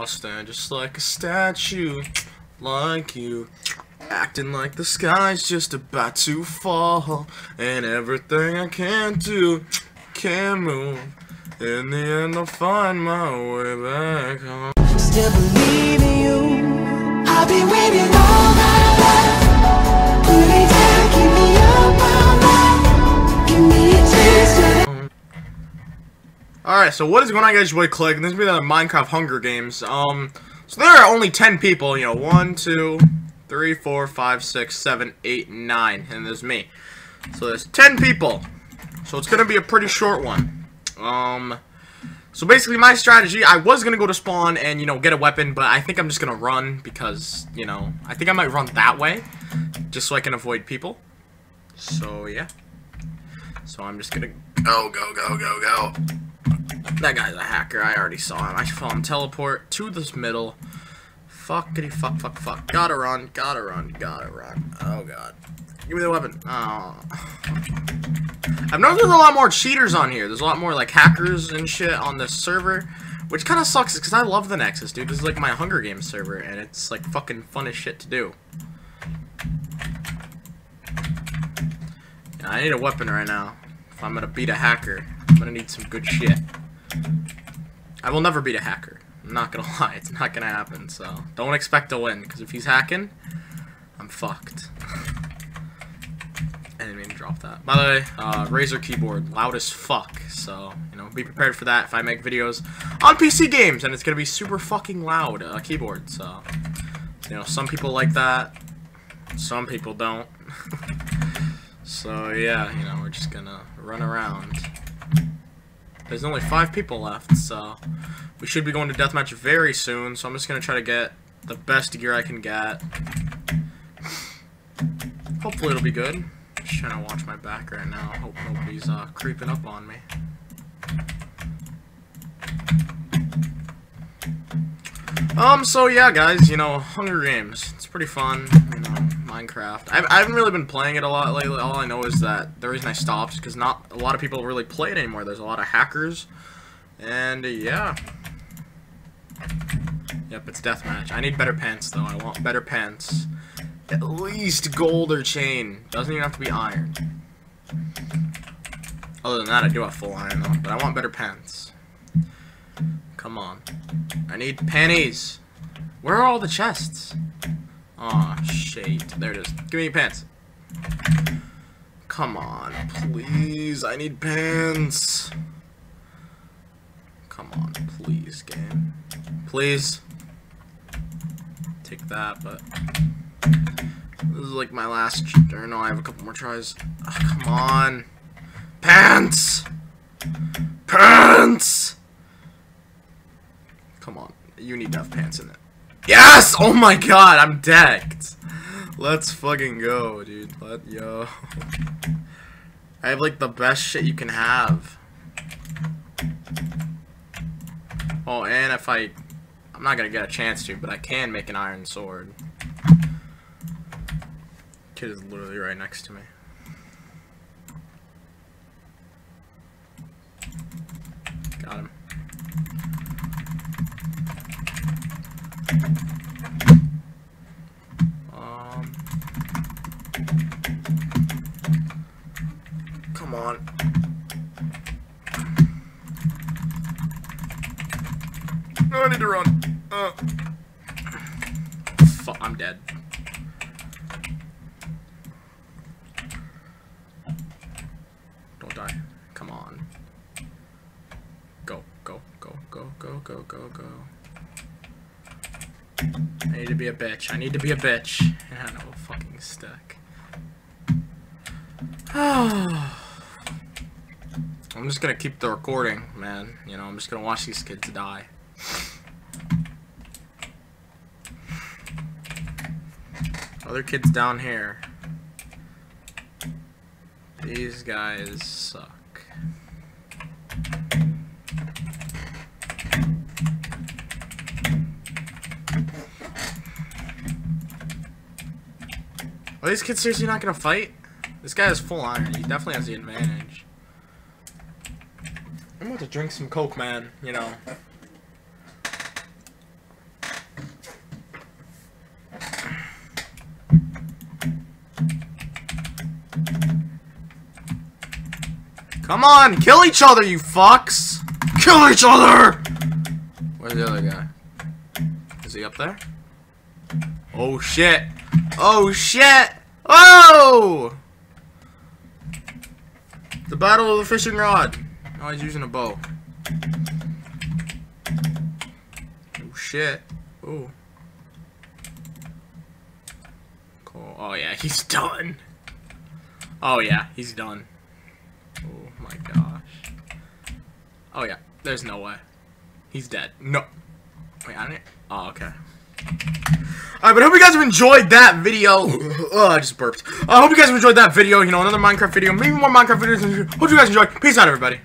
I'll stand just like a statue, like you. Acting like the sky's just about to fall, and everything I can do can move. In the end, I'll find my way back home. Still believe in you. I've been waiting all my life. Put Alright, so what is going on guys, your boy Click, and this is be the Minecraft Hunger Games. Um, so there are only 10 people, you know, one, two, three, four, five, six, seven, eight, nine, and there's me. So there's 10 people. So it's gonna be a pretty short one. Um, so basically my strategy, I was gonna go to spawn and, you know, get a weapon, but I think I'm just gonna run because, you know, I think I might run that way, just so I can avoid people. So, yeah. So I'm just gonna go, go, go, go, go. That guy's a hacker. I already saw him. I saw him teleport to this middle. Fuckity fuck fuck fuck. Gotta run. Gotta run. Gotta run. Oh god. Give me the weapon. Oh. I've noticed there's a lot more cheaters on here. There's a lot more like hackers and shit on this server. Which kind of sucks because I love the Nexus, dude. This is like my Hunger Games server and it's like fucking fun as shit to do. I need a weapon right now. If I'm gonna beat a hacker, I'm gonna need some good shit. I will never beat a hacker. I'm not gonna lie, it's not gonna happen, so don't expect to win, because if he's hacking, I'm fucked. I didn't to drop that. By the way, uh, Razer keyboard, loud as fuck, so, you know, be prepared for that if I make videos on PC games, and it's gonna be super fucking loud, uh, keyboard, so, you know, some people like that, some people don't. so, yeah, you know, we're just gonna run around. There's only five people left, so we should be going to deathmatch very soon. So I'm just gonna try to get the best gear I can get. Hopefully it'll be good. Just trying to watch my back right now. Hope nobody's uh, creeping up on me. Um, so yeah, guys, you know, Hunger Games. It's pretty fun, you know, Minecraft. I've, I haven't really been playing it a lot lately. All I know is that the reason I stopped is because not a lot of people really play it anymore. There's a lot of hackers. And, yeah. Yep, it's deathmatch. I need better pants, though. I want better pants. At least gold or chain. Doesn't even have to be iron. Other than that, I do have full iron, though. But I want better pants. Come on. I need pennies. Where are all the chests? Aw, oh, shit. There it is. Give me pants. Come on, please. I need pants. Come on, please, game. Please. Take that, but... This is like my last... Or no, I have a couple more tries. Oh, come on. Pants! Pants! Come on. You need to have pants in it. Yes! Oh my god, I'm decked. Let's fucking go, dude. Let yo. I have like the best shit you can have. Oh, and if I... I'm not gonna get a chance to, but I can make an iron sword. Kid is literally right next to me. Got him. Um, come on. No, I need to run. Uh. I'm dead. Don't die. Come on. Go, go, go, go, go, go, go, go. I need to be a bitch. I need to be a bitch. And I will fucking stick. I'm just gonna keep the recording, man. You know, I'm just gonna watch these kids die. Other kids down here. These guys suck. these kids seriously not gonna fight? This guy has full iron. He definitely has the advantage. I'm about to drink some coke, man. You know. Come on, kill each other, you fucks! Kill each other! Where's the other guy? Is he up there? Oh shit! Oh shit! Oh! The battle of the fishing rod. Oh, he's using a bow. Oh shit. Oh. Cool. Oh yeah, he's done. Oh yeah, he's done. Oh my gosh. Oh yeah, there's no way. He's dead. No. Wait, I didn't. Oh, okay. Alright, but I hope you guys have enjoyed that video. oh, I just burped. I hope you guys have enjoyed that video. You know, another Minecraft video. Maybe more Minecraft videos. Hope you guys enjoyed. Peace out, everybody.